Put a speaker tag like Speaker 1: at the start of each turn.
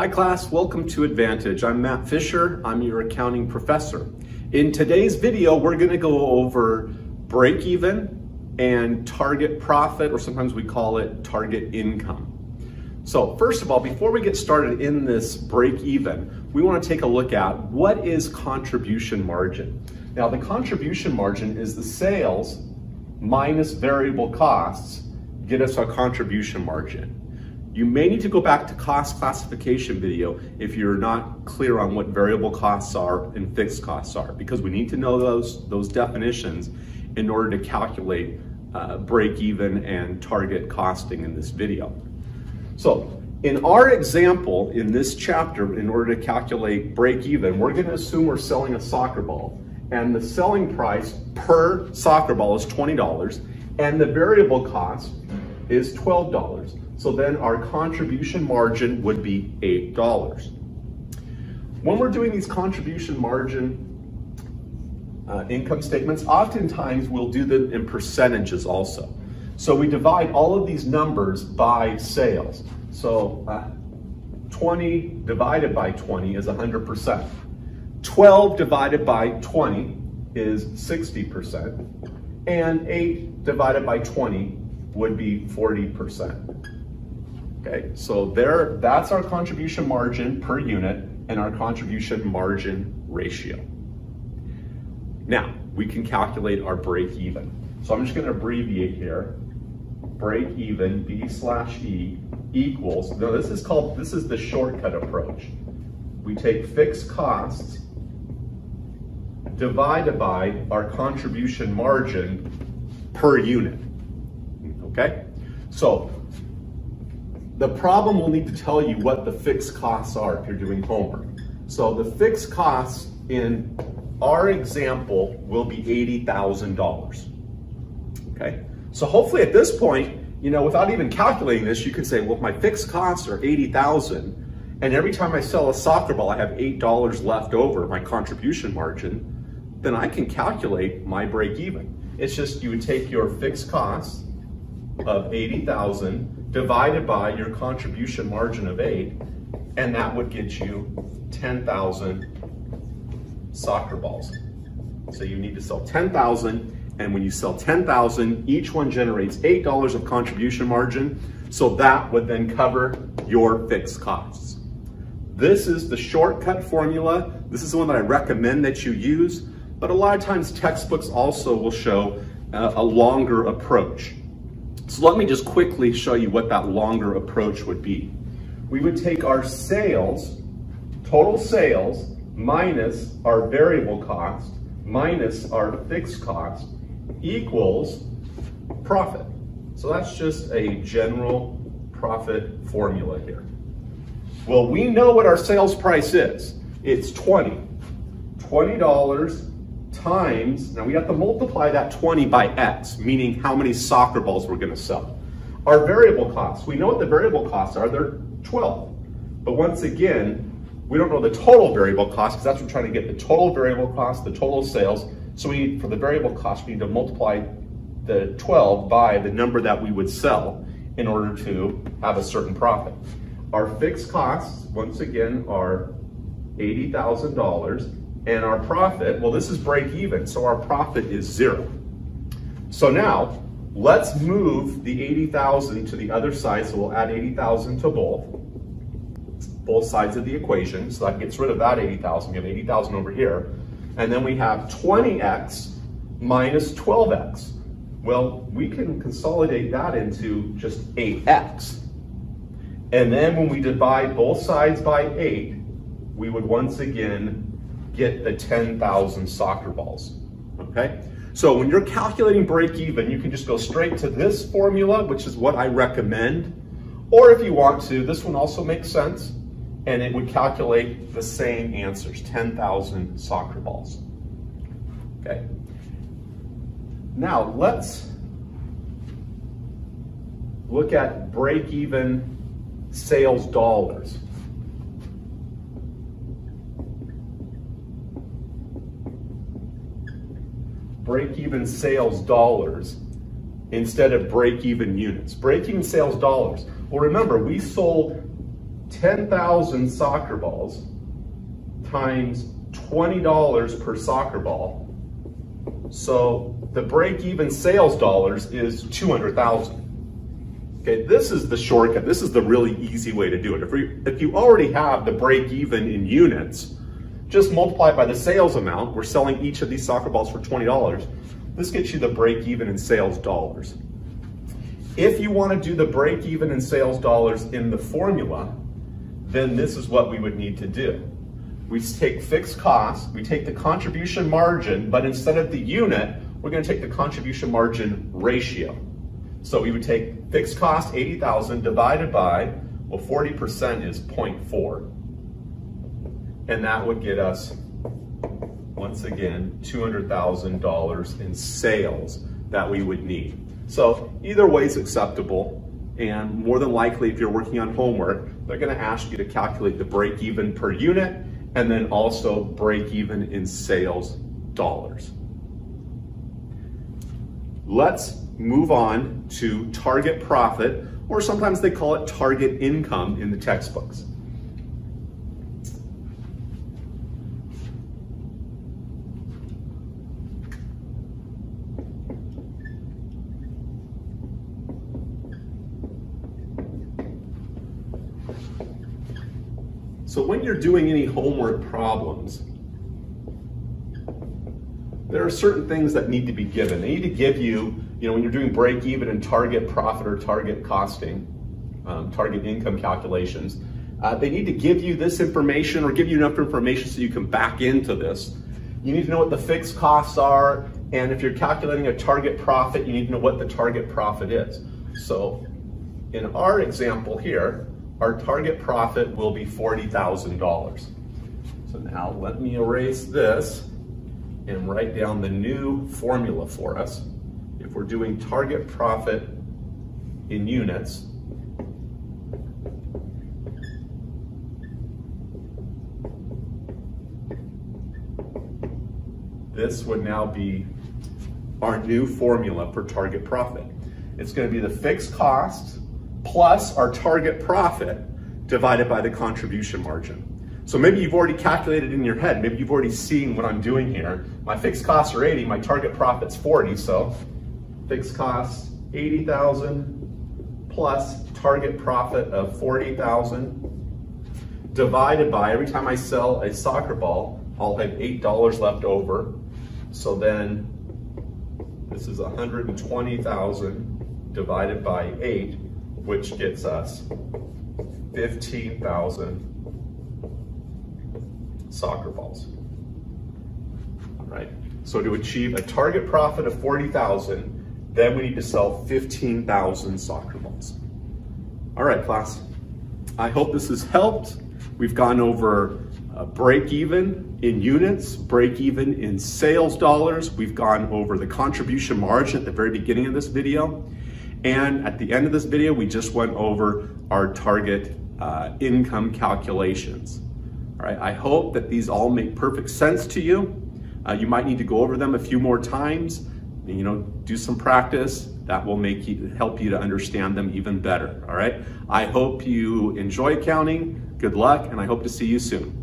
Speaker 1: Hi class, welcome to EdVantage. I'm Matt Fisher, I'm your accounting professor. In today's video, we're gonna go over break even and target profit, or sometimes we call it target income. So first of all, before we get started in this break even, we wanna take a look at what is contribution margin. Now the contribution margin is the sales minus variable costs get us our contribution margin. You may need to go back to cost classification video if you're not clear on what variable costs are and fixed costs are, because we need to know those, those definitions in order to calculate uh, break even and target costing in this video. So in our example in this chapter, in order to calculate break even, we're gonna assume we're selling a soccer ball and the selling price per soccer ball is $20 and the variable cost is $12. So then our contribution margin would be $8. When we're doing these contribution margin uh, income statements, oftentimes we'll do them in percentages also. So we divide all of these numbers by sales. So uh, 20 divided by 20 is 100%. 12 divided by 20 is 60%. And 8 divided by 20 would be 40%. Okay, so there, that's our contribution margin per unit and our contribution margin ratio. Now, we can calculate our break even. So I'm just gonna abbreviate here. Break even, B slash E equals, now this is called, this is the shortcut approach. We take fixed costs divided by our contribution margin per unit, okay? So the problem will need to tell you what the fixed costs are if you're doing homework. So the fixed costs in our example will be $80,000. Okay, so hopefully at this point, you know, without even calculating this, you could say, well, if my fixed costs are 80,000, and every time I sell a soccer ball, I have $8 left over, my contribution margin, then I can calculate my break even. It's just you would take your fixed costs of 80,000 divided by your contribution margin of eight, and that would get you 10,000 soccer balls. So you need to sell 10,000, and when you sell 10,000, each one generates $8 of contribution margin, so that would then cover your fixed costs. This is the shortcut formula. This is the one that I recommend that you use, but a lot of times textbooks also will show a, a longer approach. So let me just quickly show you what that longer approach would be. We would take our sales, total sales, minus our variable cost, minus our fixed cost, equals profit. So that's just a general profit formula here. Well, we know what our sales price is. It's 20. $20 times, now we have to multiply that 20 by X, meaning how many soccer balls we're gonna sell. Our variable costs, we know what the variable costs are, they're 12. But once again, we don't know the total variable cost because that's what we're trying to get, the total variable cost, the total sales. So we, for the variable cost, we need to multiply the 12 by the number that we would sell in order to have a certain profit. Our fixed costs, once again, are $80,000 and our profit, well, this is break even, so our profit is zero. So now, let's move the 80,000 to the other side, so we'll add 80,000 to both, both sides of the equation, so that gets rid of that 80,000, we have 80,000 over here, and then we have 20x minus 12x. Well, we can consolidate that into just 8x. And then when we divide both sides by 8, we would once again get the 10,000 soccer balls, okay? So when you're calculating break even, you can just go straight to this formula, which is what I recommend. Or if you want to, this one also makes sense, and it would calculate the same answers, 10,000 soccer balls, okay? Now let's look at break even sales dollars. Break-even sales dollars instead of break-even units. Break-even sales dollars. Well, remember, we sold 10,000 soccer balls times $20 per soccer ball. So the break-even sales dollars is 200,000. Okay, this is the shortcut. This is the really easy way to do it. If, we, if you already have the break-even in units, just multiply it by the sales amount. We're selling each of these soccer balls for $20. This gets you the break-even in sales dollars. If you want to do the break-even in sales dollars in the formula, then this is what we would need to do. We take fixed costs, we take the contribution margin, but instead of the unit, we're gonna take the contribution margin ratio. So we would take fixed cost 80,000 divided by, well 40% is 0.4. And that would get us, once again, $200,000 in sales that we would need. So either way is acceptable. And more than likely, if you're working on homework, they're gonna ask you to calculate the break even per unit and then also break even in sales dollars. Let's move on to target profit, or sometimes they call it target income in the textbooks. So when you're doing any homework problems, there are certain things that need to be given. They need to give you, you know, when you're doing break even and target profit or target costing, um, target income calculations, uh, they need to give you this information or give you enough information so you can back into this. You need to know what the fixed costs are, and if you're calculating a target profit, you need to know what the target profit is. So in our example here, our target profit will be $40,000. So now let me erase this and write down the new formula for us. If we're doing target profit in units, this would now be our new formula for target profit. It's gonna be the fixed costs plus our target profit divided by the contribution margin. So maybe you've already calculated in your head, maybe you've already seen what I'm doing here. My fixed costs are 80, my target profit's 40, so fixed costs 80,000 plus target profit of 40,000 divided by, every time I sell a soccer ball, I'll have $8 left over. So then this is 120,000 divided by eight, which gets us 15,000 soccer balls. All right, so to achieve a target profit of 40,000, then we need to sell 15,000 soccer balls. All right, class. I hope this has helped. We've gone over uh, break even in units, break even in sales dollars. We've gone over the contribution margin at the very beginning of this video. And at the end of this video, we just went over our target uh, income calculations. All right, I hope that these all make perfect sense to you. Uh, you might need to go over them a few more times, you know, do some practice. That will make you, help you to understand them even better, all right? I hope you enjoy accounting. Good luck, and I hope to see you soon.